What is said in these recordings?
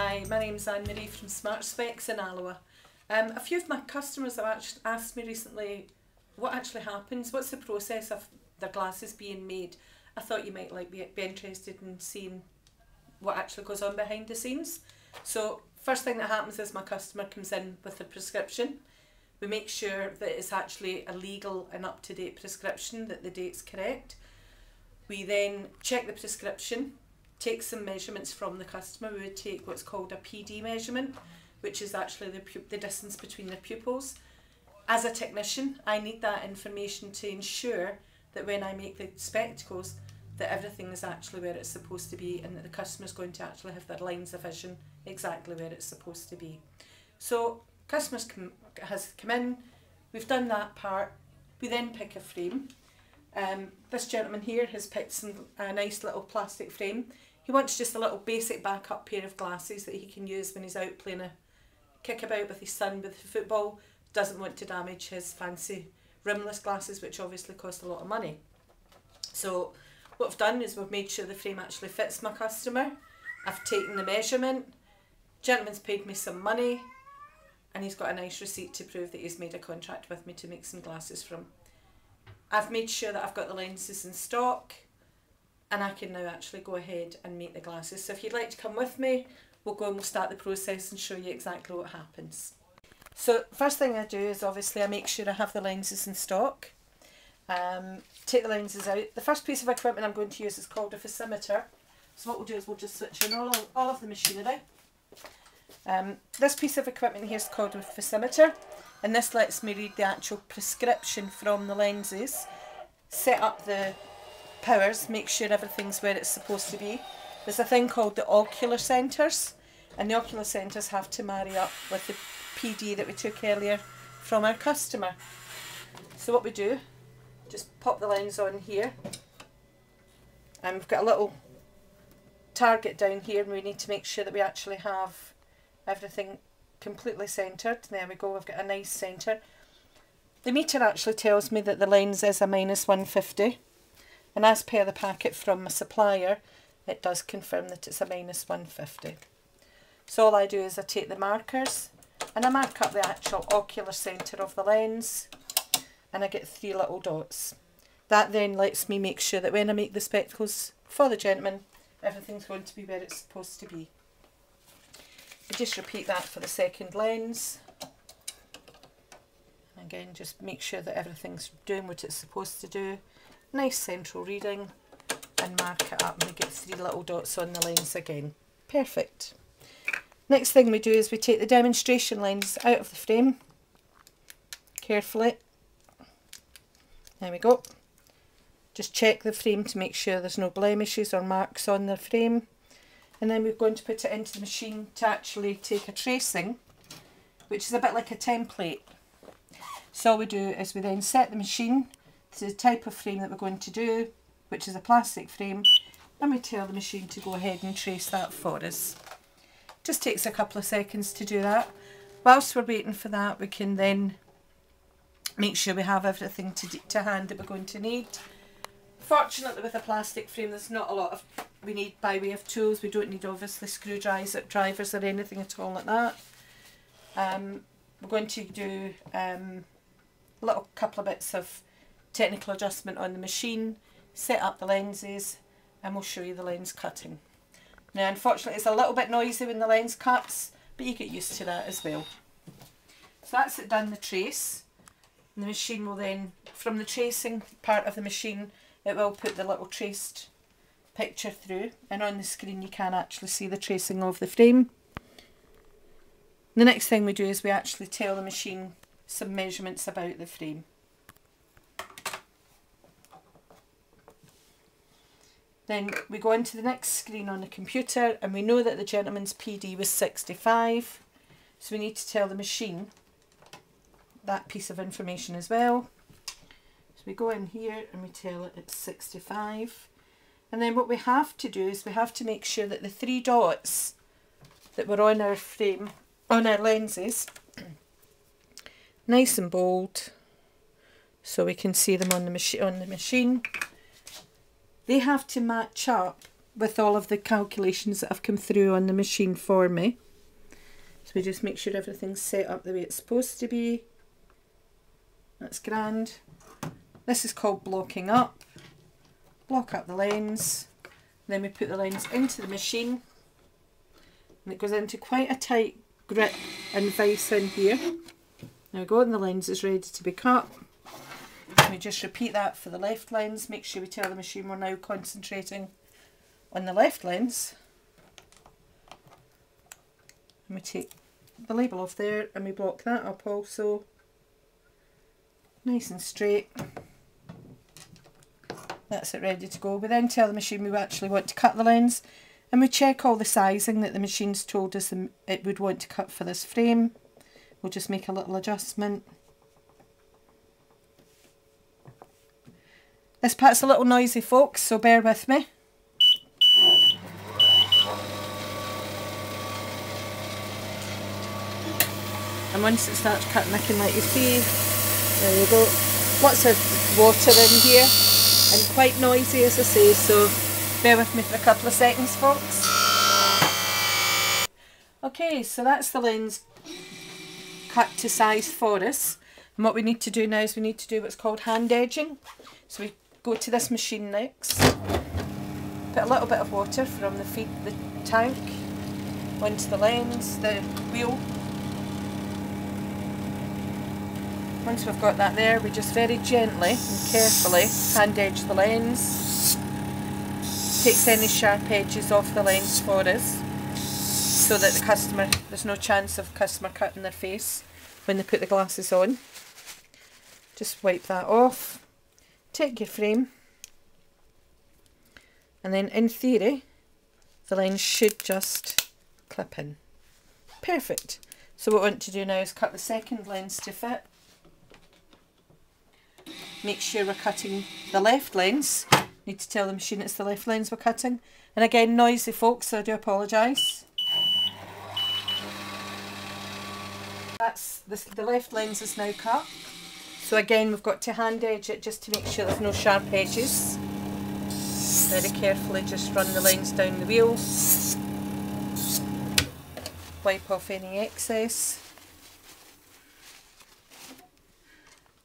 Hi, my name's Anne Marie from Smart Specs in Alloa. Um, a few of my customers have actually asked me recently what actually happens, what's the process of their glasses being made. I thought you might like be, be interested in seeing what actually goes on behind the scenes. So first thing that happens is my customer comes in with a prescription. We make sure that it's actually a legal and up-to-date prescription, that the date's correct. We then check the prescription, take some measurements from the customer. We would take what's called a PD measurement, which is actually the, the distance between the pupils. As a technician, I need that information to ensure that when I make the spectacles, that everything is actually where it's supposed to be and that the customer is going to actually have their lines of vision exactly where it's supposed to be. So customers come, has come in, we've done that part, we then pick a frame um, this gentleman here has picked some a nice little plastic frame. He wants just a little basic backup pair of glasses that he can use when he's out playing a kickabout with his son with the football. Doesn't want to damage his fancy rimless glasses, which obviously cost a lot of money. So what I've done is we've made sure the frame actually fits my customer. I've taken the measurement. Gentleman's paid me some money and he's got a nice receipt to prove that he's made a contract with me to make some glasses from. I've made sure that I've got the lenses in stock and I can now actually go ahead and make the glasses. So if you'd like to come with me, we'll go and we'll start the process and show you exactly what happens. So first thing I do is obviously I make sure I have the lenses in stock. Um, take the lenses out. The first piece of equipment I'm going to use is called a focimeter. So what we'll do is we'll just switch in all, all of the machinery. Um, this piece of equipment here is called a focimeter and this lets me read the actual prescription from the lenses, set up the powers, make sure everything's where it's supposed to be. There's a thing called the ocular centres and the ocular centres have to marry up with the PD that we took earlier from our customer. So what we do, just pop the lens on here and we've got a little target down here and we need to make sure that we actually have everything completely centred. There we go, we've got a nice centre. The meter actually tells me that the lens is a minus 150 and as per the packet from my supplier it does confirm that it's a minus 150. So all I do is I take the markers and I mark up the actual ocular centre of the lens and I get three little dots. That then lets me make sure that when I make the spectacles for the gentleman everything's going to be where it's supposed to be. I just repeat that for the second lens. And again, just make sure that everything's doing what it's supposed to do. Nice central reading and mark it up and we get three little dots on the lens again. Perfect. Next thing we do is we take the demonstration lens out of the frame carefully. There we go. Just check the frame to make sure there's no blemishes or marks on the frame and then we're going to put it into the machine to actually take a tracing which is a bit like a template. So all we do is we then set the machine the type of frame that we're going to do which is a plastic frame and we tell the machine to go ahead and trace that for us. Just takes a couple of seconds to do that. Whilst we're waiting for that we can then make sure we have everything to, to hand that we're going to need. Fortunately with a plastic frame there's not a lot of we need by way of tools. We don't need obviously screwdrivers drivers or anything at all like that. Um, we're going to do um, a little couple of bits of technical adjustment on the machine, set up the lenses and we'll show you the lens cutting. Now unfortunately it's a little bit noisy when the lens cuts but you get used to that as well. So that's it done the trace. And the machine will then, from the tracing part of the machine, it will put the little traced picture through and on the screen you can actually see the tracing of the frame. The next thing we do is we actually tell the machine some measurements about the frame. Then we go into the next screen on the computer and we know that the gentleman's PD was 65 so we need to tell the machine that piece of information as well So we go in here and we tell it it's 65. And then what we have to do is we have to make sure that the three dots that were on our frame, on our lenses, nice and bold, so we can see them on the, machi on the machine. They have to match up with all of the calculations that have come through on the machine for me. So we just make sure everything's set up the way it's supposed to be. That's grand. This is called blocking up. Block up the lens. Then we put the lens into the machine. And it goes into quite a tight grip and vise in here. There we go, and the lens is ready to be cut. And we just repeat that for the left lens. Make sure we tell the machine we're now concentrating on the left lens. And we take the label off there and we block that up also. Nice and straight. That's it ready to go. We then tell the machine we actually want to cut the lens and we check all the sizing that the machine's told us it would want to cut for this frame. We'll just make a little adjustment. This part's a little noisy folks, so bear with me. And once it starts cutting, I can let you see. There you go. Lots of water in here and quite noisy as I say, so bear with me for a couple of seconds folks. Okay, so that's the lens cut to size for us. And what we need to do now is we need to do what's called hand edging. So we go to this machine next, put a little bit of water from the feed the tank onto the lens, the wheel. Once we've got that there, we just very gently and carefully hand edge the lens. Takes any sharp edges off the lens for us so that the customer, there's no chance of customer cutting their face when they put the glasses on. Just wipe that off. Take your frame. And then in theory, the lens should just clip in. Perfect. So what we want to do now is cut the second lens to fit. Make sure we're cutting the left lens. Need to tell the machine it's the left lens we're cutting. And again, noisy folks, so I do apologise. That's the, the left lens is now cut. So again we've got to hand edge it just to make sure there's no sharp edges. Very carefully just run the lens down the wheel. Wipe off any excess.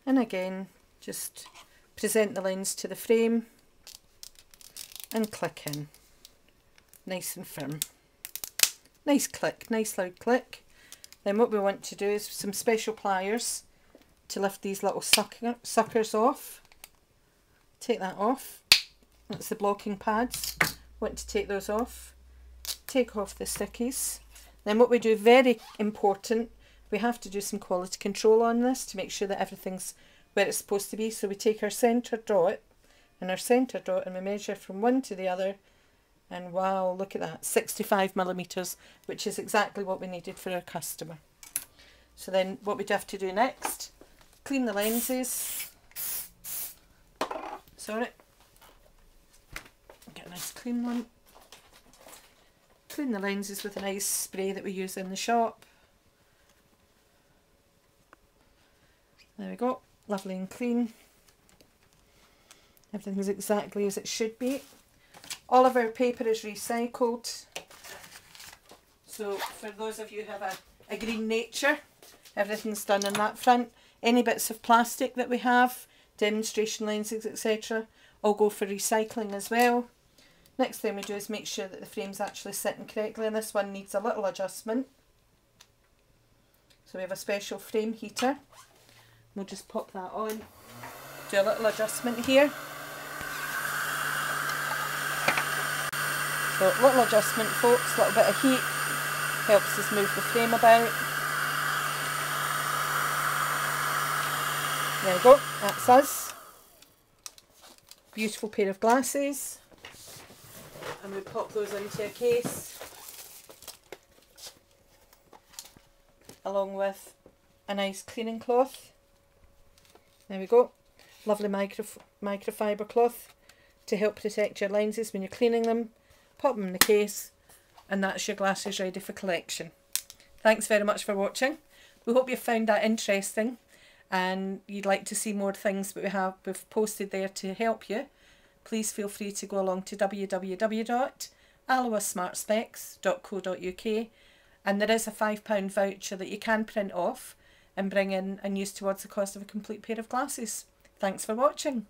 And again just present the lens to the frame and click in. Nice and firm. Nice click, nice loud click. Then what we want to do is some special pliers to lift these little sucker, suckers off. Take that off. That's the blocking pads. Want to take those off. Take off the stickies. Then what we do, very important, we have to do some quality control on this to make sure that everything's where it's supposed to be. So we take our centre dot and our centre dot and we measure from one to the other and wow, look at that, 65 millimetres, which is exactly what we needed for our customer. So then what we'd have to do next, clean the lenses. Sorry. Get a nice clean one. Clean the lenses with a nice spray that we use in the shop. There we go, lovely and clean. Everything's exactly as it should be. All of our paper is recycled. So for those of you who have a, a green nature, everything's done on that front. Any bits of plastic that we have, demonstration lenses, etc., all go for recycling as well. Next thing we do is make sure that the frame's actually sitting correctly and this one needs a little adjustment. So we have a special frame heater. We'll just pop that on. Do a little adjustment here. So little adjustment folks, a little bit of heat helps us move the frame about. There we go, that's us. Beautiful pair of glasses. And we pop those into a case. Along with a nice cleaning cloth. There we go. Lovely micro microfiber cloth to help protect your lenses when you're cleaning them pop them in the case and that's your glasses ready for collection. Thanks very much for watching. We hope you found that interesting and you'd like to see more things that we have we've posted there to help you. please feel free to go along to www.alloasmartspecs.co.uk and there is a £5 voucher that you can print off and bring in and use towards the cost of a complete pair of glasses. Thanks for watching.